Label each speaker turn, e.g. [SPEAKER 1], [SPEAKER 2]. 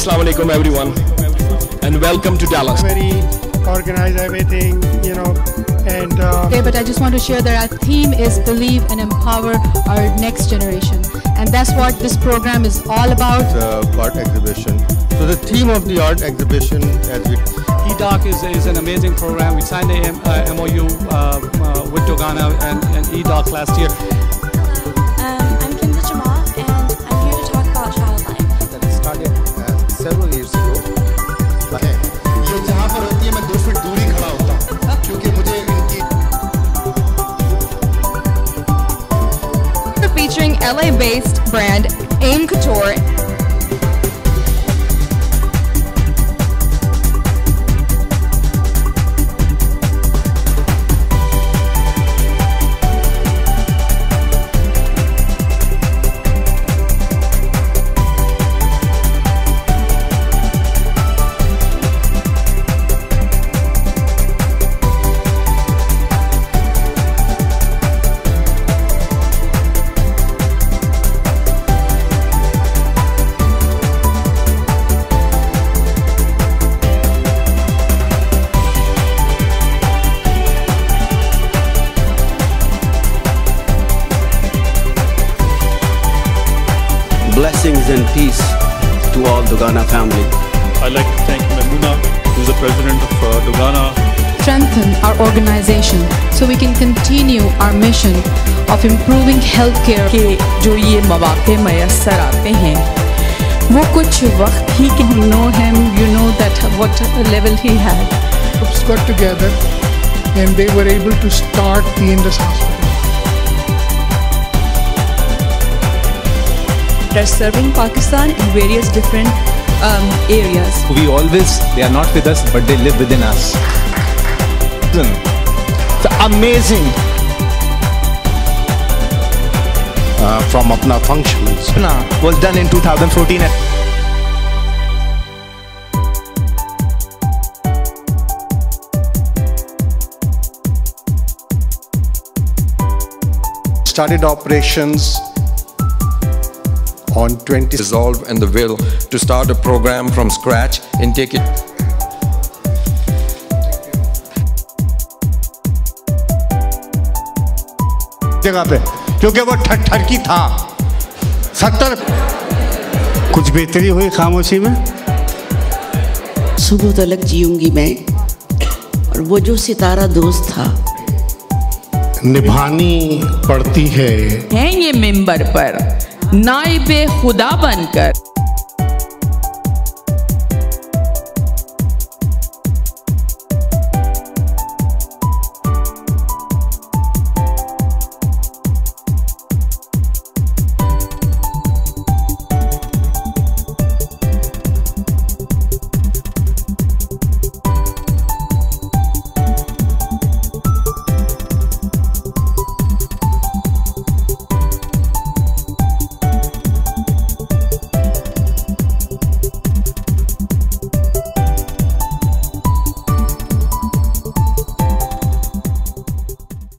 [SPEAKER 1] Assalamu alaikum everyone and welcome to Dallas.
[SPEAKER 2] very organized everything, you know, and uh,
[SPEAKER 3] Okay, but I just want to share that our theme is believe and empower our next generation. And that's what this program is all about.
[SPEAKER 4] uh, art exhibition. So the theme of the art exhibition, as we
[SPEAKER 5] EDOC is, is an amazing program. We signed a M- uh, MOU uh, uh, with Dogana and, and EDOC last year.
[SPEAKER 6] Blessings and peace to all Dogana family.
[SPEAKER 5] I'd like to thank Mamoona, who's the president of uh, Dogana.
[SPEAKER 3] Strengthen our organization so we can continue our mission of improving healthcare.
[SPEAKER 7] वो कुछ वक्त ही him, you know that what level he had.
[SPEAKER 2] Groups got together and they were able to start the Hospital.
[SPEAKER 7] are serving Pakistan in various different um, areas.
[SPEAKER 5] We always, they are not with us, but they live within us. It's amazing.
[SPEAKER 8] Uh, from Apna Functions.
[SPEAKER 5] Apna was done in 2014.
[SPEAKER 8] started operations on 20
[SPEAKER 1] Resolve and the will to start a program from scratch and take it.
[SPEAKER 8] जगह पे क्योंकि वो ठट्ठर की था। सत्तर। कुछ बेहतरी हुई खामोशी में?
[SPEAKER 9] सुबह तलक जीऊँगी मैं। और वो जो सितारा दोस्त था।
[SPEAKER 8] निभानी पड़ती है।
[SPEAKER 7] हैं ये मेंबर पर। नाइबे खुदा बनकर।